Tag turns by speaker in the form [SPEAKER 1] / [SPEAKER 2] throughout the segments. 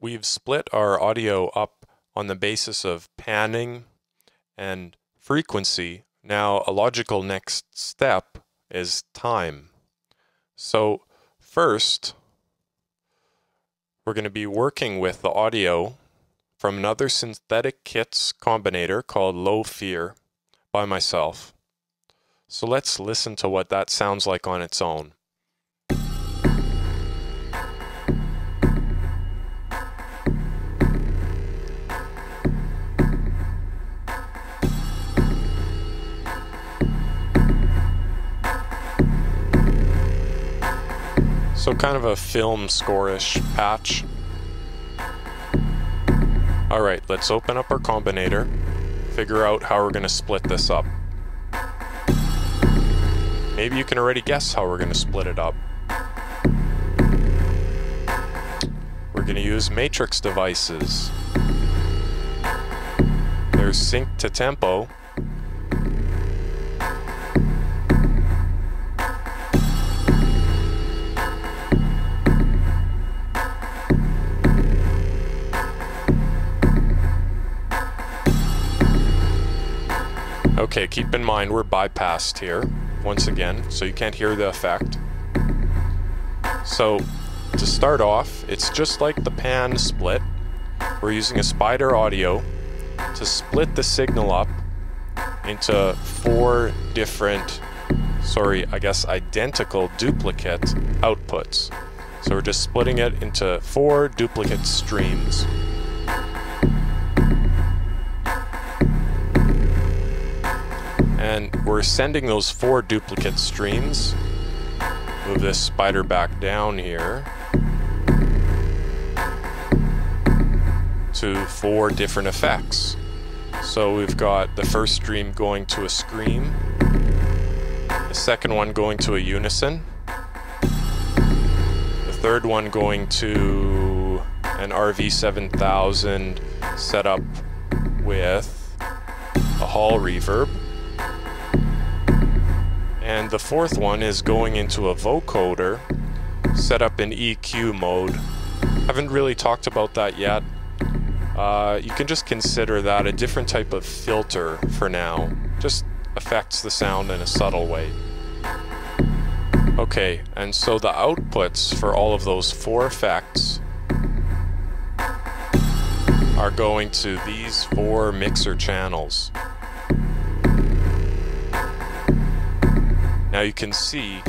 [SPEAKER 1] we've split our audio up on the basis of panning and frequency. Now, a logical next step is time. So, first, we're going to be working with the audio from another synthetic kits combinator called Low Fear by myself. So let's listen to what that sounds like on its own. So kind of a film score-ish patch. Alright, let's open up our combinator, figure out how we're going to split this up. Maybe you can already guess how we're going to split it up. We're going to use matrix devices. There's sync to tempo, Okay, keep in mind we're bypassed here, once again, so you can't hear the effect. So, to start off, it's just like the pan split. We're using a spider audio to split the signal up into four different, sorry, I guess identical duplicate outputs. So we're just splitting it into four duplicate streams. And we're sending those four duplicate streams. Move this spider back down here. To four different effects. So we've got the first stream going to a scream, the second one going to a unison, the third one going to an RV7000 setup with a hall reverb, and the fourth one is going into a vocoder set up in EQ mode. Haven't really talked about that yet. Uh, you can just consider that a different type of filter for now. Just affects the sound in a subtle way. Okay, and so the outputs for all of those four effects are going to these four mixer channels. Now you can see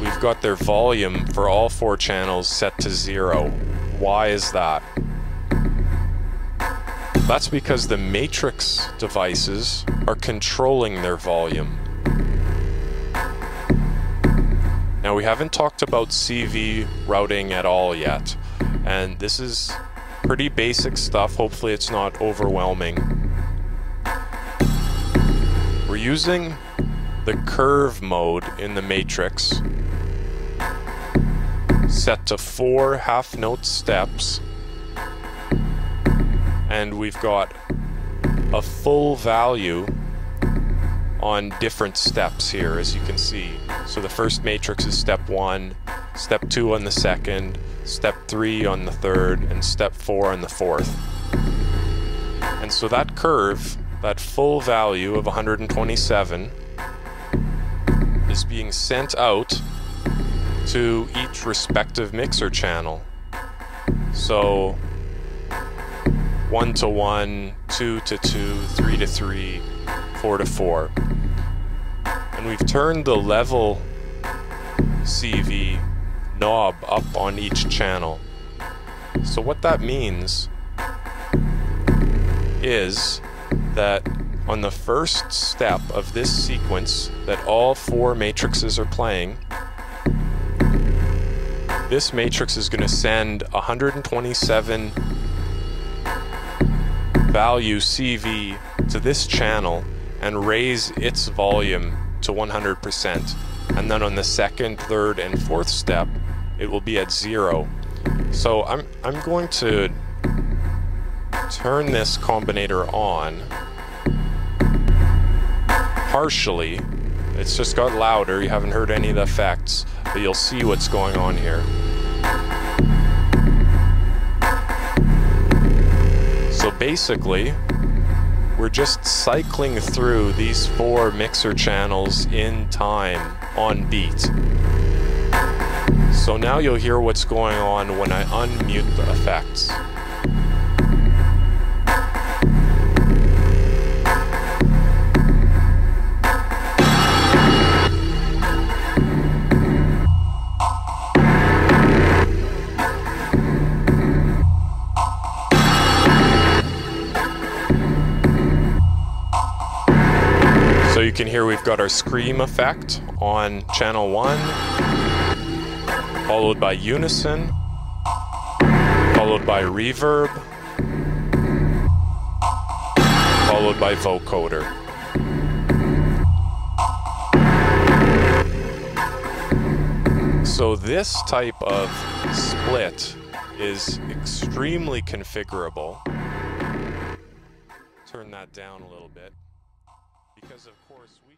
[SPEAKER 1] we've got their volume for all four channels set to zero. Why is that? That's because the matrix devices are controlling their volume. Now we haven't talked about CV routing at all yet, and this is pretty basic stuff. Hopefully it's not overwhelming. We're using the curve mode in the matrix set to four half note steps and we've got a full value on different steps here as you can see. So the first matrix is step one step two on the second step three on the third and step four on the fourth. And so that curve that full value of 127 is being sent out to each respective mixer channel. So, 1 to 1, 2 to 2, 3 to 3, 4 to 4. And we've turned the level CV knob up on each channel. So what that means is that on the first step of this sequence that all four matrices are playing, this matrix is going to send 127 value CV to this channel and raise its volume to 100%. And then on the second, third, and fourth step, it will be at zero. So I'm, I'm going to turn this combinator on partially. It's just got louder. You haven't heard any of the effects, but you'll see what's going on here. So basically, we're just cycling through these four mixer channels in time on beat. So now you'll hear what's going on when I unmute the effects. Can hear we've got our scream effect on channel 1, followed by unison, followed by reverb, followed by vocoder. So this type of split is extremely configurable. Turn that down a little bit because of course we